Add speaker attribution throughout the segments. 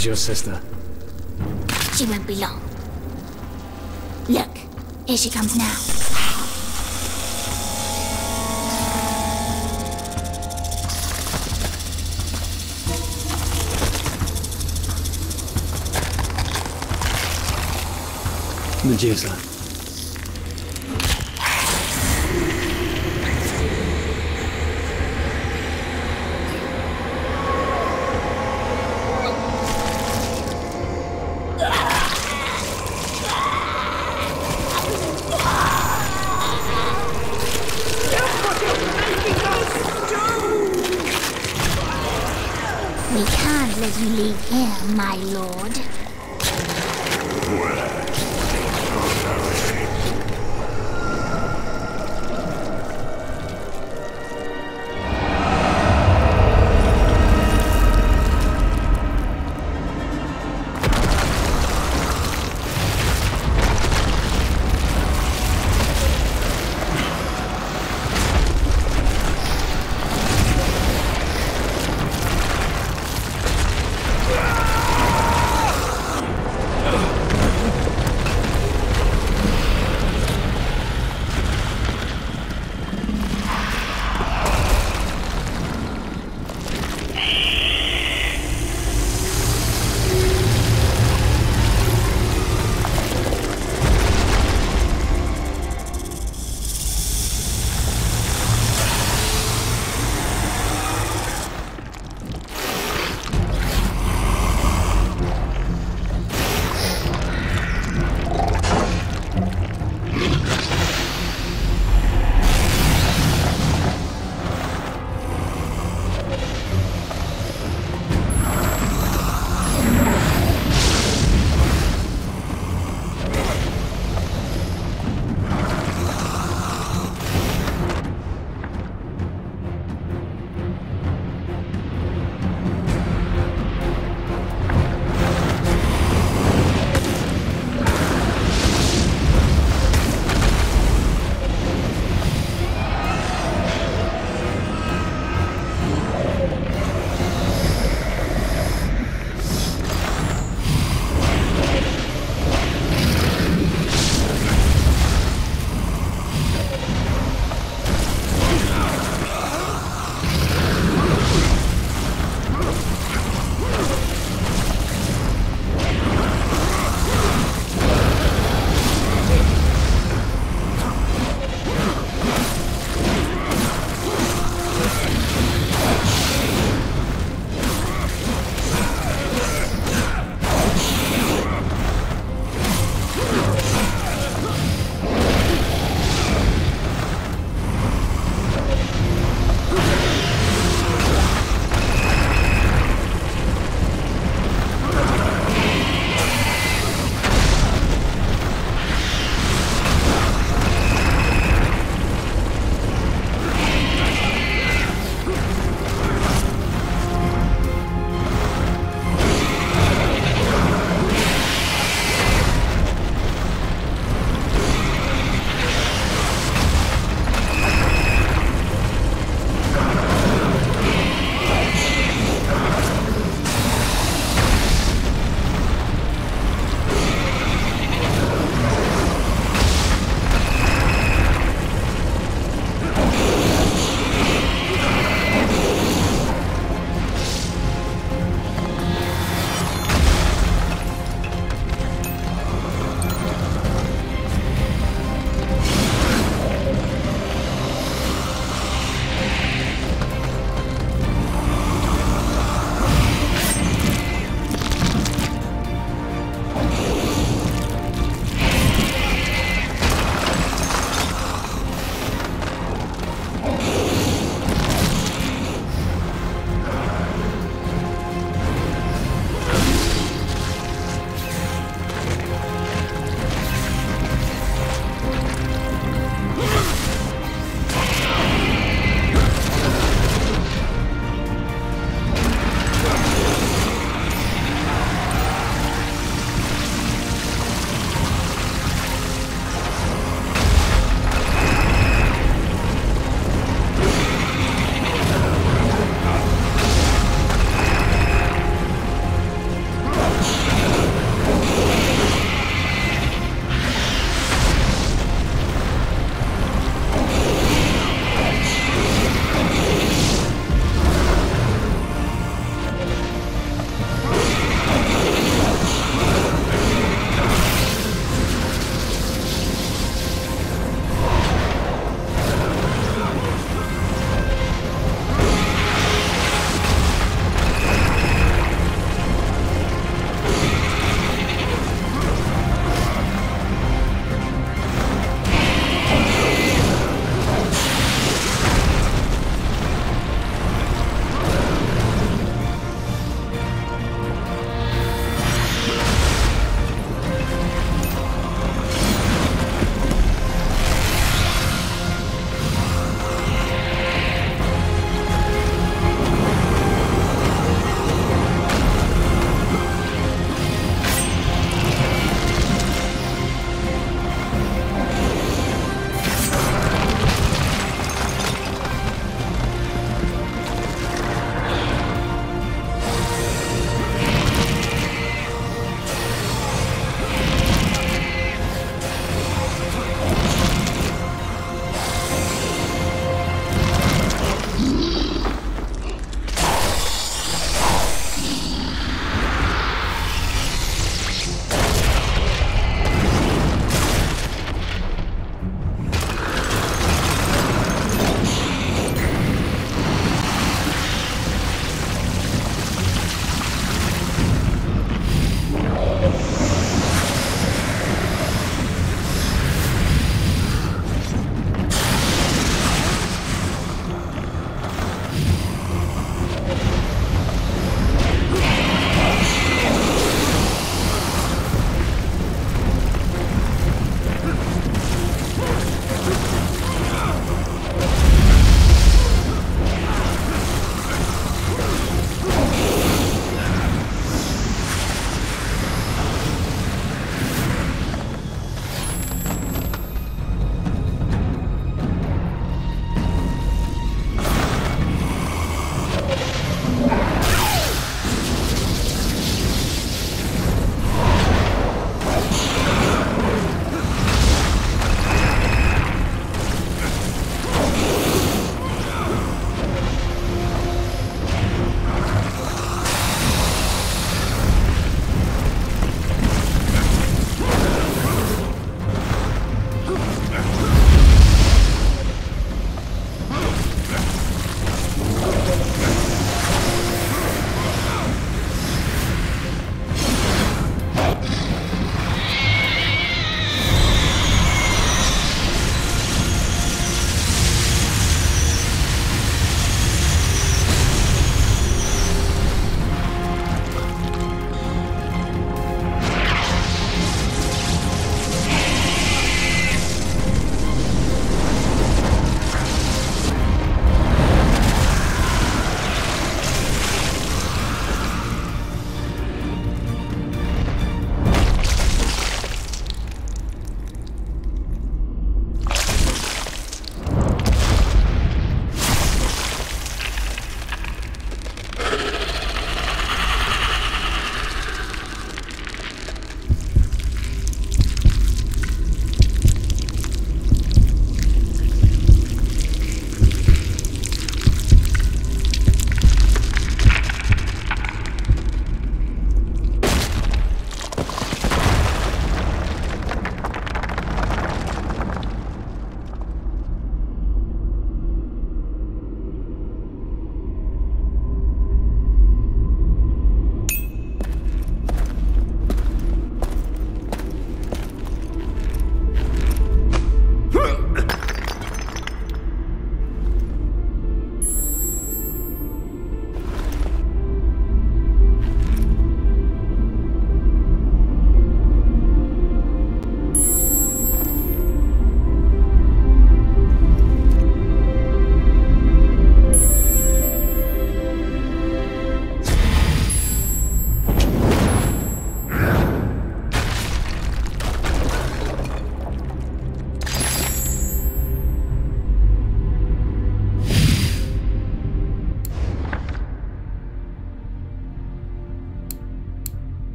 Speaker 1: Where is your sister?
Speaker 2: She won't be long. Look, here she comes now.
Speaker 1: Medusa.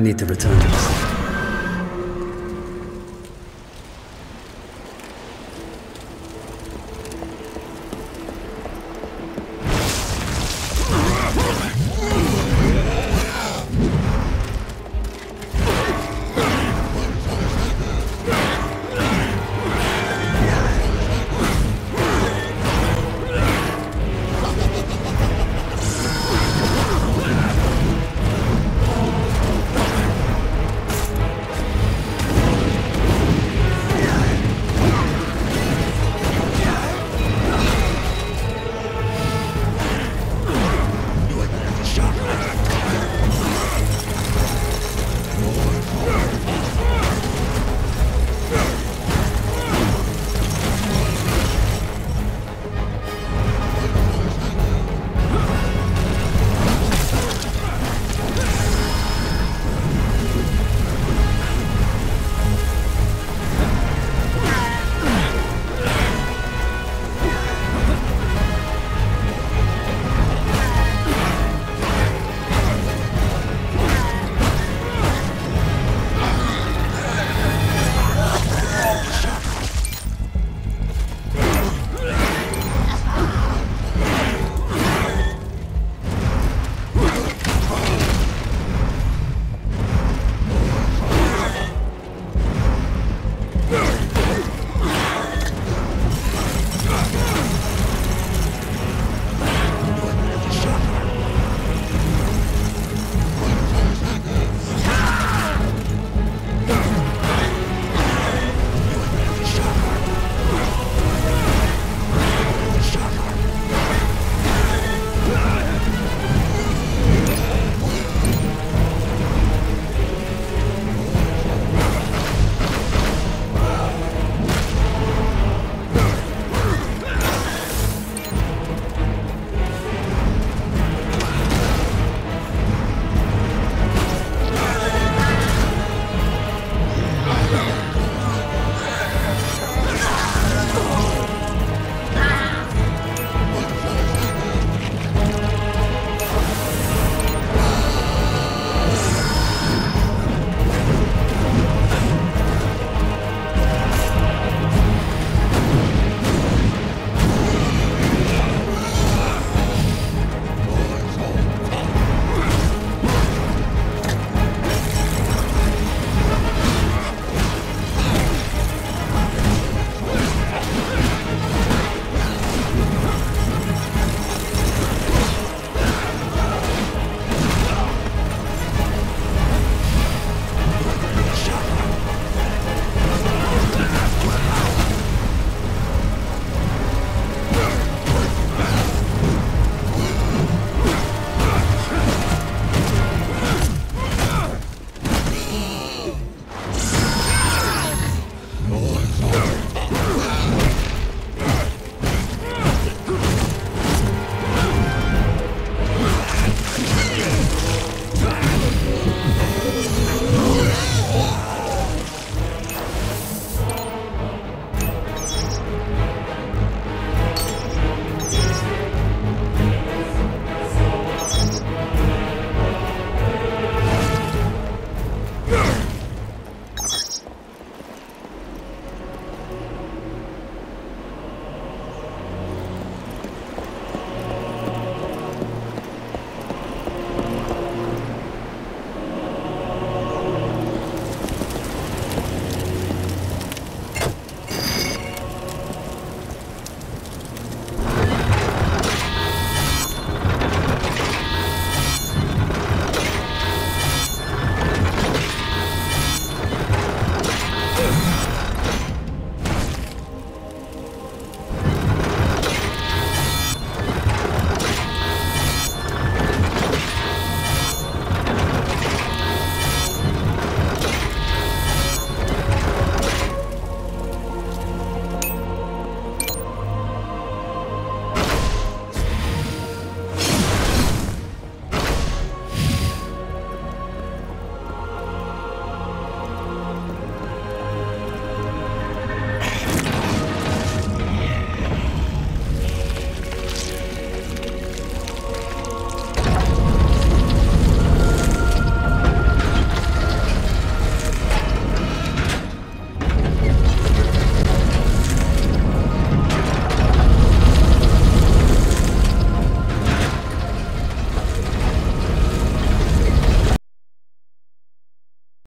Speaker 1: I need to return to.